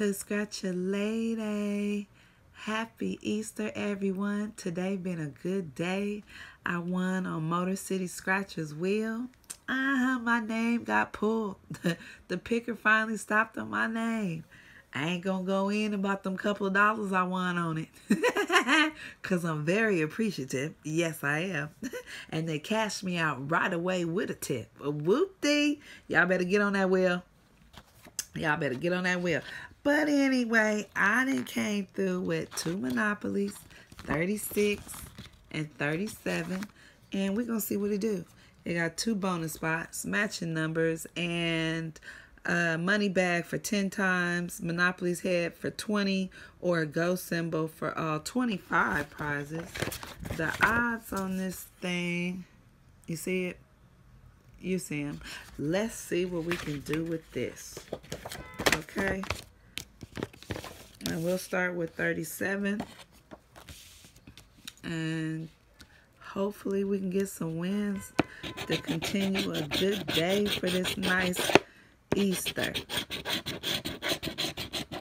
Lady. Happy Easter, everyone. Today been a good day. I won on Motor City Scratcher's wheel. Uh-huh, my name got pulled. the picker finally stopped on my name. I ain't gonna go in about them couple of dollars I won on it. Cause I'm very appreciative. Yes, I am. and they cashed me out right away with a tip. A whoop-dee. Y'all better get on that wheel. Y'all better get on that wheel. But anyway, I done came through with two Monopolies, 36 and 37. And we're going to see what it do. It got two bonus spots, matching numbers, and a money bag for 10 times, Monopoly's head for 20, or a go symbol for all 25 prizes. The odds on this thing, you see it? You see them. Let's see what we can do with this. Okay. And we'll start with 37. And hopefully we can get some wins to continue a good day for this nice Easter.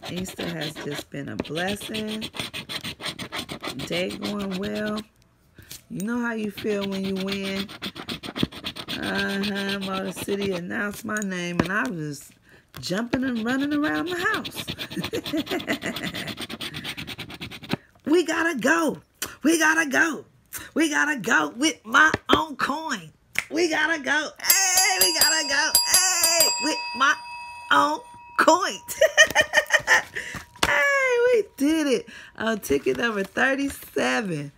Easter has just been a blessing. Day going well. You know how you feel when you win. Uh-huh, Motor City announced my name and I was jumping and running around the house. we gotta go. We gotta go. We gotta go with my own coin. We gotta go. Hey, we gotta go. Hey, with my own coin. hey, we did it. On ticket number 37.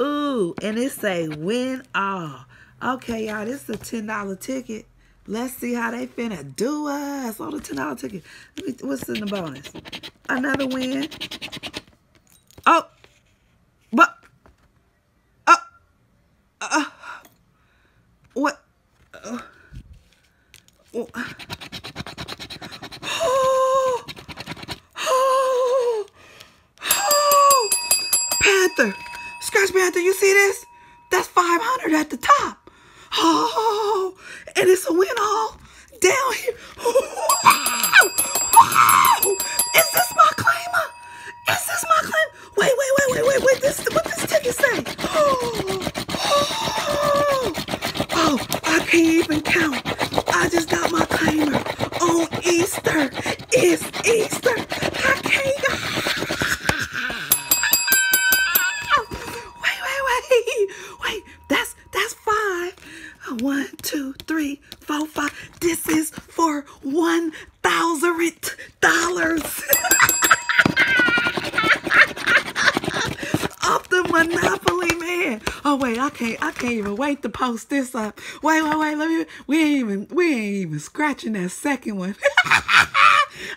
Ooh, and it say win all. Okay, y'all, this is a $10 ticket. Let's see how they finna do us on the $10 ticket. Me, what's in the bonus? Another win. Oh. What? Oh. Uh. What? Uh. Oh. Oh. Oh. Oh. Panther. Scratch Panther, you see this? That's 500 at the top. Oh, and it's a win all down here. Wow, wow. Is this my claimer? Is this my claim? Wait, wait, wait, wait, wait, wait. This what this ticket say? Oh, oh, oh, I can't even count. I just got my claimer on Easter. It's Easter. I can't. Wait, wait, wait. Wait, that's that's five. One, two, three, four, five. This is for one thousand dollars. Off the Monopoly man. Oh wait, I can't I can't even wait to post this up. Wait, wait, wait, let me we ain't even we ain't even scratching that second one.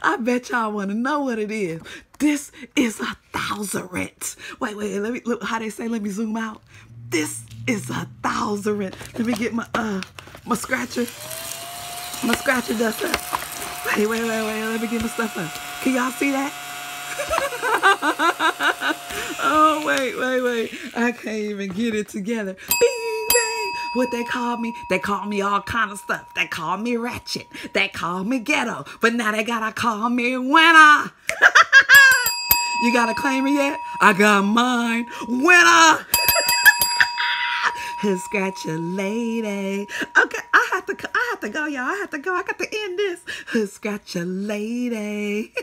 I bet y'all wanna know what it is. This is a thousand. Wait, wait, let me look how they say let me zoom out. This is a thousand. Let me get my uh my scratcher. My scratcher duster. Wait, wait, wait, wait. Let me get my stuff up. Can y'all see that? oh wait, wait, wait. I can't even get it together. Bing bang. What they call me? They call me all kind of stuff. They call me ratchet. They call me ghetto. But now they gotta call me winner. you got a claim it yet? I got mine. Winner. Scratcher Lady. Okay, I have to. I have to go, y'all. I have to go. I got to end this. Scratcher Lady.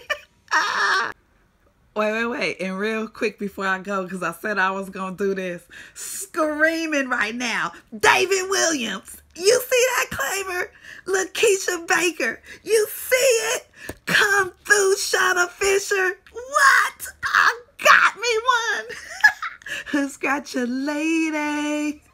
Wait, wait, wait. And real quick before I go, because I said I was to do this. Screaming right now. David Williams. You see that claimer? Lakeisha Baker. You see it? Come through, Shauna Fisher. What? I got a lady.